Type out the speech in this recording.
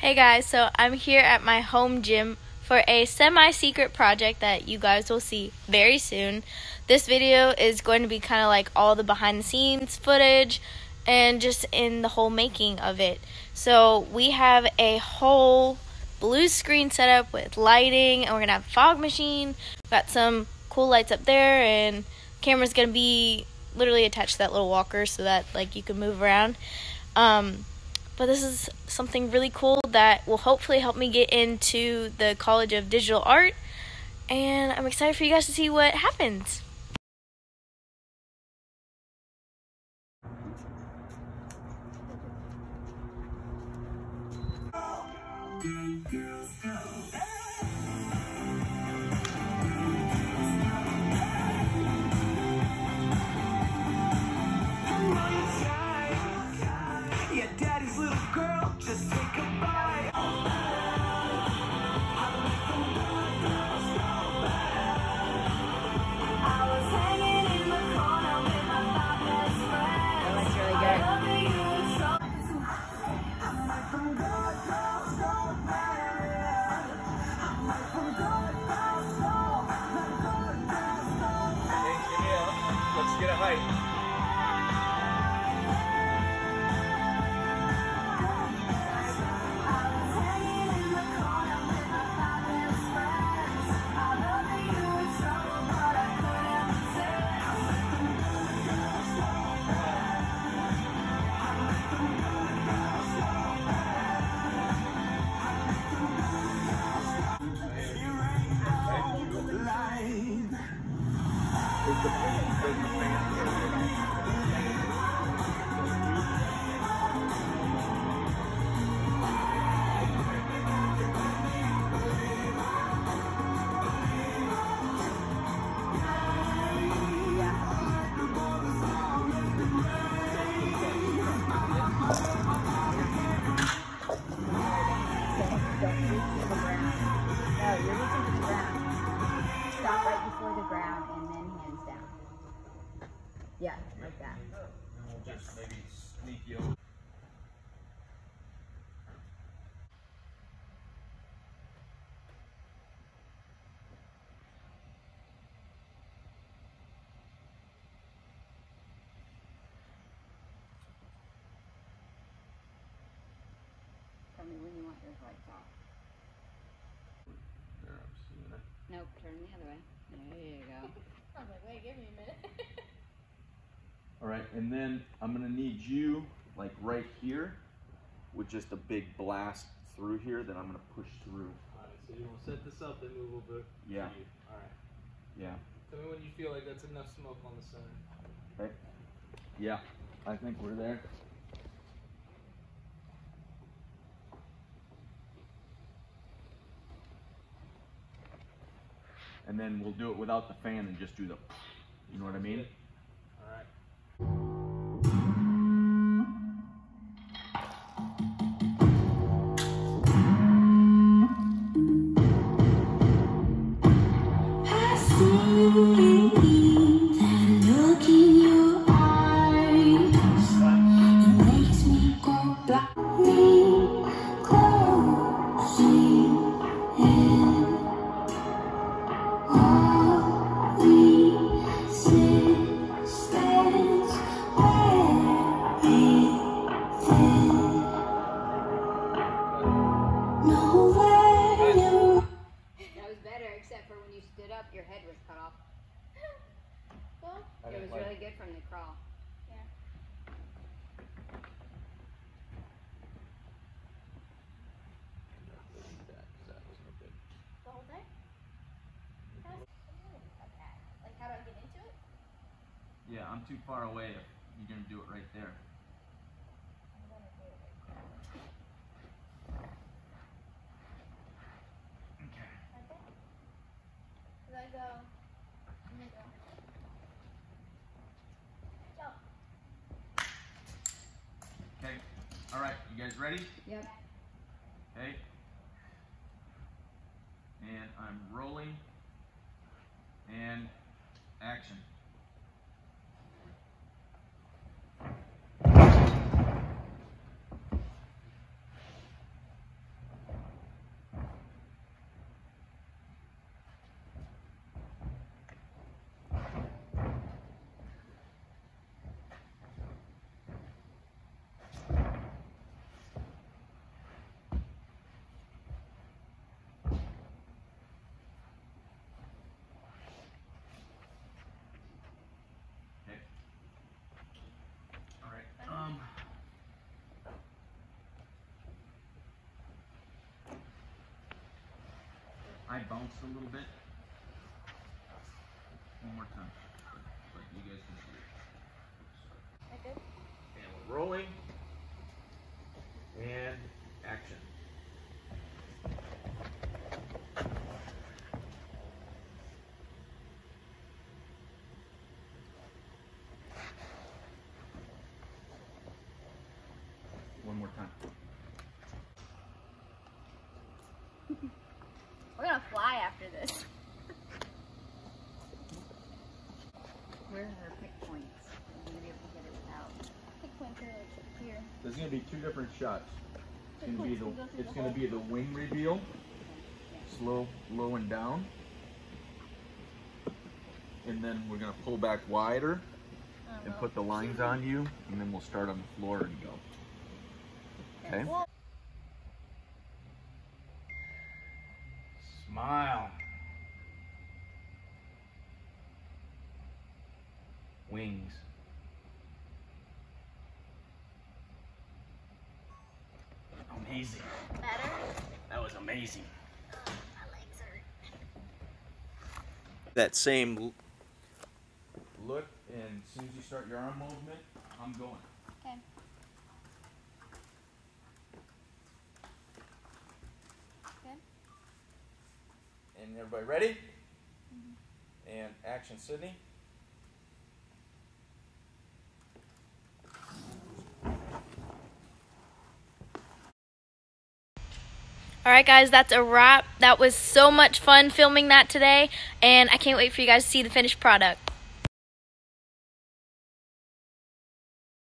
Hey guys, so I'm here at my home gym for a semi secret project that you guys will see very soon. This video is going to be kind of like all the behind the scenes footage and just in the whole making of it. So we have a whole blue screen set up with lighting and we're going to have a fog machine. We've got some cool lights up there and camera's going to be literally attached to that little walker so that like you can move around. Um, but this is something really cool that will hopefully help me get into the College of Digital Art. And I'm excited for you guys to see what happens. Height. Don't sneak you over. Tell me when you want your lights off. There, I'm seeing it. Nope, turn the other way. There you go. I was like, wait, give me a minute. All right, and then I'm gonna need you like right here with just a big blast through here that I'm gonna push through. Alright, so you want to set this up, then move over. Yeah. you. Alright. Yeah. Tell me when you feel like that's enough smoke on the center. Okay. Yeah, I think we're there. And then we'll do it without the fan and just do the, you know what I mean? Go I'm too far away if you're gonna do it right there. Okay. Right there? Go? I'm gonna go. Okay. All right, you guys ready? Yep. Okay. And I'm rolling. And action. I bounced a little bit. One more time. But you guys can see it. And we're rolling. And action. One more time. We're gonna fly after this. Where's her pick points? I'm gonna be able to get it without. Pick points are like here. There's gonna be two different shots. It's gonna be the it's gonna be the wing reveal, slow, low and down, and then we're gonna pull back wider and uh-huh. put the lines on you, and then we'll start on the floor and go. Okay. Smile. Wings. Amazing. Better? That was amazing. My legs hurt. That same look, and as soon as you start your arm movement, I'm going. Okay. Okay. And everybody ready? And action, Sydney. All right, guys, that's a wrap. That was so much fun filming that today, and I can't wait for you guys to see the finished product.